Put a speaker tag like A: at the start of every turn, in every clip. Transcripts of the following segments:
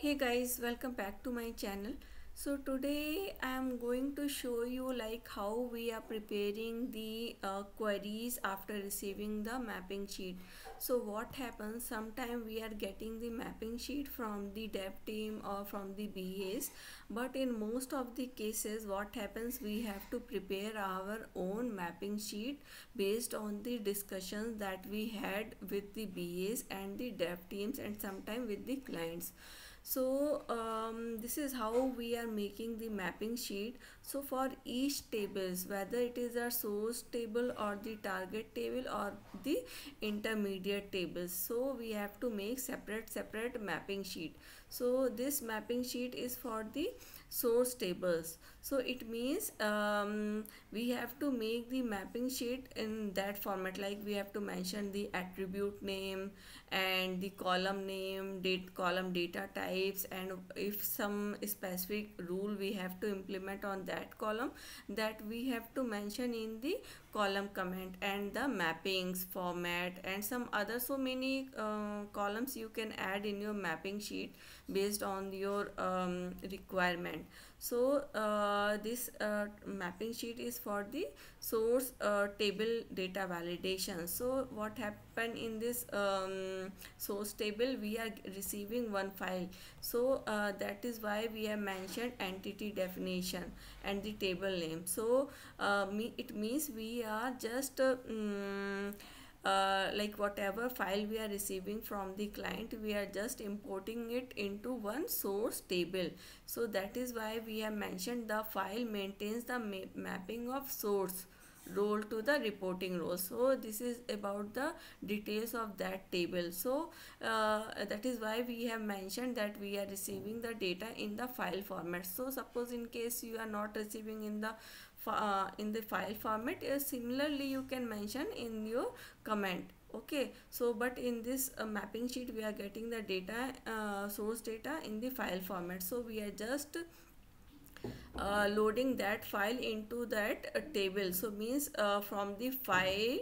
A: hey guys welcome back to my channel. So today i am going to show you like how we are preparing the uh, queries after receiving the mapping sheet. So what happens sometime we are getting the mapping sheet from the dev team or from the BAs but in most of the cases what happens we have to prepare our own mapping sheet based on the discussions that we had with the BAs and the dev teams and sometime with the clients so um, this is how we are making the mapping sheet so for each tables whether it is a source table or the target table or the intermediate tables. So we have to make separate separate mapping sheet. So this mapping sheet is for the source tables. So it means um, we have to make the mapping sheet in that format. Like we have to mention the attribute name and the column name date column data types and if some specific rule we have to implement on that column that we have to mention in the column comment and the mappings format and some other so many uh, columns you can add in your mapping sheet based on your um, requirement so uh, this uh, mapping sheet is for the source uh, table data validation. So what happened in this um, source table? We are receiving one file. So uh, that is why we have mentioned entity definition and the table name. So uh, me, it means we are just um, uh, like whatever file we are receiving from the client we are just importing it into one source table. So that is why we have mentioned the file maintains the ma mapping of source role to the reporting role. So this is about the details of that table. So uh, that is why we have mentioned that we are receiving the data in the file format. So suppose in case you are not receiving in the uh, in the file format uh, similarly you can mention in your comment. Okay? So but in this uh, mapping sheet we are getting the data uh, source data in the file format. So we are just uh, loading that file into that uh, table. So means uh, from the file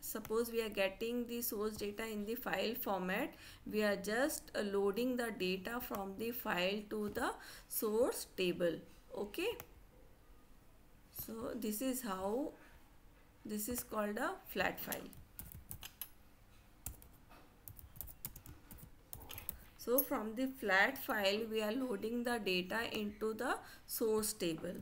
A: suppose we are getting the source data in the file format we are just uh, loading the data from the file to the source table. Okay? So this is how this is called a flat file so from the flat file we are loading the data into the source table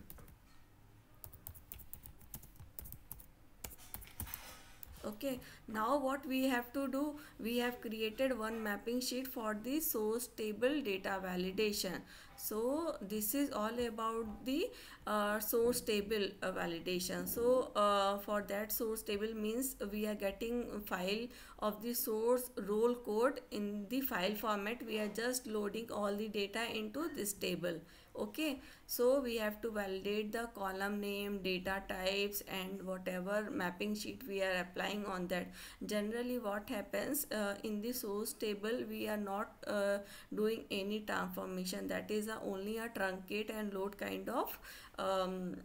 A: okay now what we have to do? We have created one mapping sheet for the source table data validation. So this is all about the uh, source table uh, validation. So uh, for that source table means we are getting file of the source role code in the file format. We are just loading all the data into this table okay so we have to validate the column name data types and whatever mapping sheet we are applying on that. Generally what happens uh, in the source table we are not uh, doing any transformation. That is a, only a truncate and load kind of um,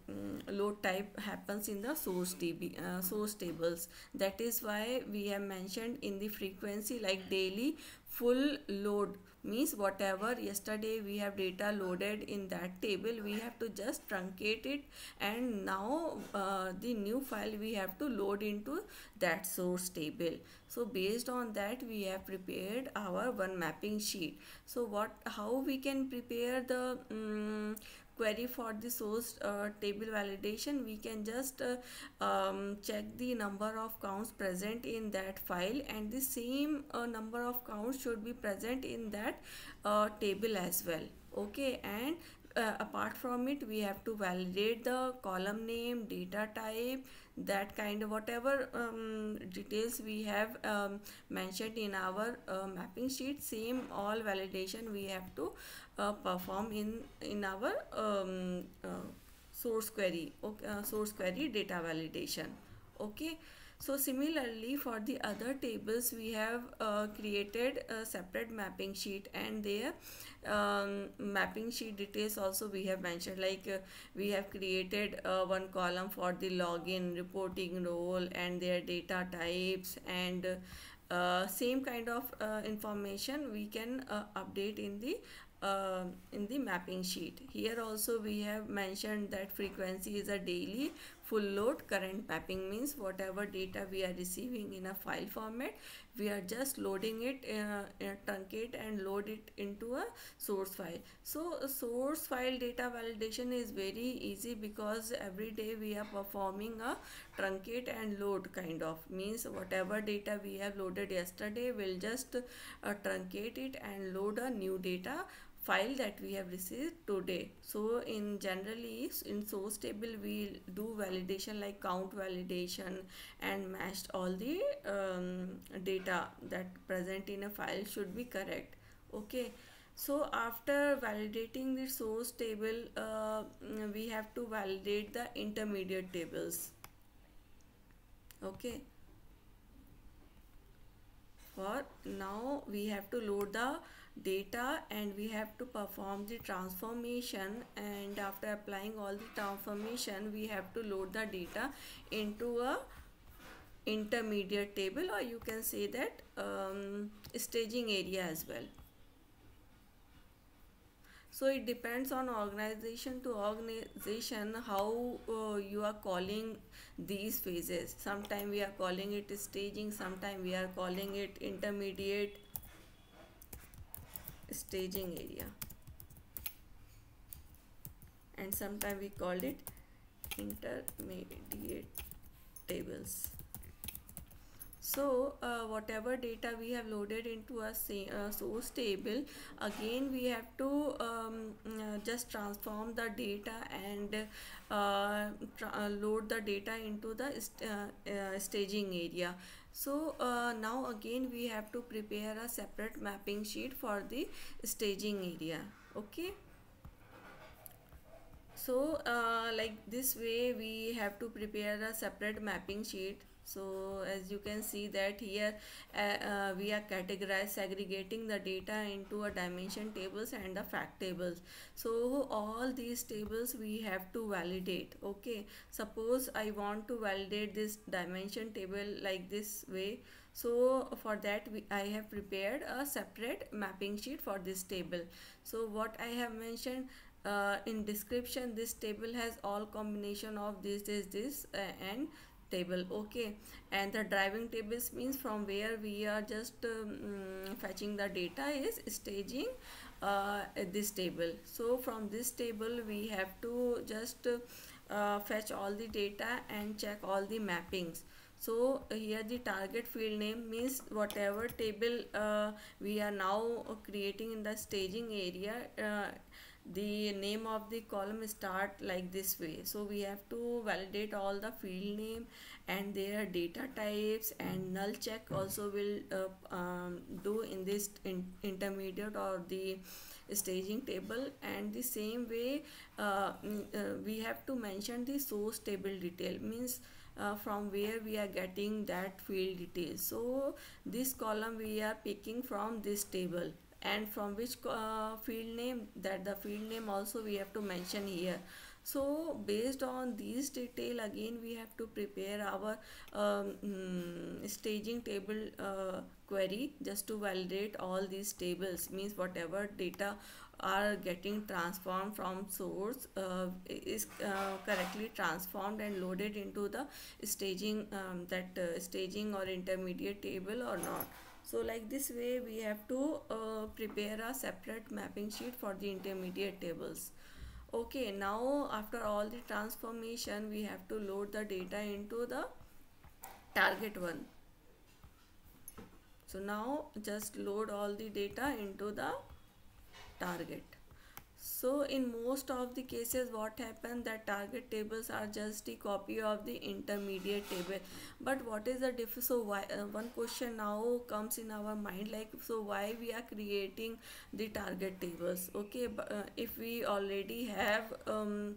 A: load type happens in the source DB, uh, source tables. That is why we have mentioned in the frequency like daily full load means whatever yesterday we have data loaded in that table we have to just truncate it and now uh, the new file we have to load into that source table. So based on that we have prepared our one mapping sheet. So what how we can prepare the um, query for the source uh, table validation we can just uh, um, check the number of counts present in that file and the same uh, number of counts should be present in that uh, table as well. Okay and uh, apart from it we have to validate the column name data type that kind of whatever um, details we have um, mentioned in our uh, mapping sheet same all validation we have to uh, perform in in our um, uh, source query okay, uh, source query data validation okay so similarly for the other tables we have uh, created a separate mapping sheet and their um, mapping sheet details also we have mentioned. Like uh, we have created uh, one column for the login reporting role and their data types and uh, same kind of uh, information we can uh, update in the uh, in the mapping sheet. Here also we have mentioned that frequency is a daily full load. Current mapping means whatever data we are receiving in a file format we are just loading it uh, truncate and load it into a source file. So source file data validation is very easy because every day we are performing a truncate and load kind of. Means whatever data we have loaded yesterday we'll just uh, truncate it and load a new data file that we have received today. So in generally in source table we do validation like count validation and matched all the um, data that present in a file should be correct. Okay. So after validating the source table uh, we have to validate the intermediate tables. Okay. For now we have to load the data and we have to perform the transformation and after applying all the transformation we have to load the data into a intermediate table or you can say that um, staging area as well. So it depends on organization to organization how uh, you are calling these phases. Sometime we are calling it staging sometime we are calling it intermediate staging area. And sometimes we called it intermediate tables. So uh, whatever data we have loaded into a uh, source table again we have to um, uh, just transform the data and uh, uh, load the data into the st uh, staging area so uh, now again we have to prepare a separate mapping sheet for the staging area okay? So uh, like this way we have to prepare a separate mapping sheet so as you can see that here uh, uh, we are categorized segregating the data into a dimension tables and the fact tables. So all these tables we have to validate okay? Suppose i want to validate this dimension table like this way. So for that we, i have prepared a separate mapping sheet for this table. So what i have mentioned uh, in description this table has all combination of this this this uh, and table okay. And the driving tables means from where we are just um, fetching the data is staging uh, this table. So from this table we have to just uh, fetch all the data and check all the mappings. So here the target field name means whatever table uh, we are now creating in the staging area uh, the name of the column start like this way. So we have to validate all the field name and their data types and null check also will uh, um, do in this in intermediate or the staging table. And the same way uh, mm, uh, we have to mention the source table detail means uh, from where we are getting that field detail. So this column we are picking from this table and from which uh, field name that the field name also we have to mention here. So based on these detail again we have to prepare our um, mm, staging table uh, query just to validate all these tables. Means whatever data are getting transformed from source uh, is uh, correctly transformed and loaded into the staging um, that uh, staging or intermediate table or not so like this way we have to uh, prepare a separate mapping sheet for the intermediate tables. Okay now after all the transformation we have to load the data into the target one. So now just load all the data into the target so in most of the cases what happens? That target tables are just a copy of the intermediate table. But what is the difference so why uh, one question now comes in our mind like so why we are creating the target tables? Okay uh, if we already have um,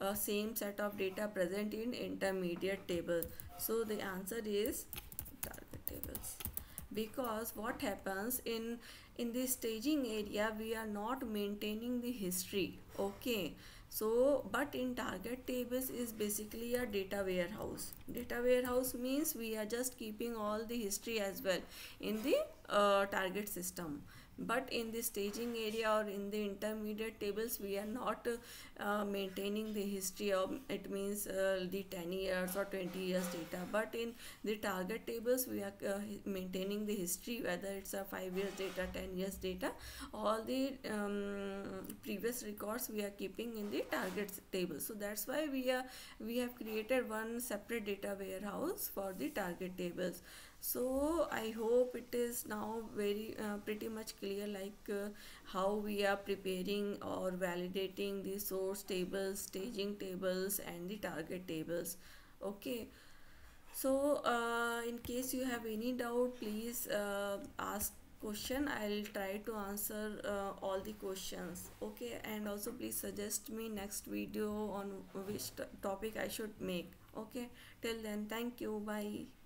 A: a same set of data present in intermediate table. So the answer is target tables because what happens in in the staging area we are not maintaining the history okay? So but in target tables is basically a data warehouse. Data warehouse means we are just keeping all the history as well in the uh, target system but in the staging area or in the intermediate tables we are not uh, maintaining the history of it means uh, the 10 years or 20 years data. But in the target tables we are uh, maintaining the history whether it's a 5 years data 10 years data. All the um, previous records we are keeping in the target table so that's why we are we have created one separate data warehouse for the target tables so i hope it is now very uh, pretty much clear like uh, how we are preparing or validating the source tables staging tables and the target tables. Okay. So uh, in case you have any doubt please uh, ask question. I'll try to answer uh, all the questions. Okay. And also please suggest me next video on which topic i should make. Okay. Till then thank you. Bye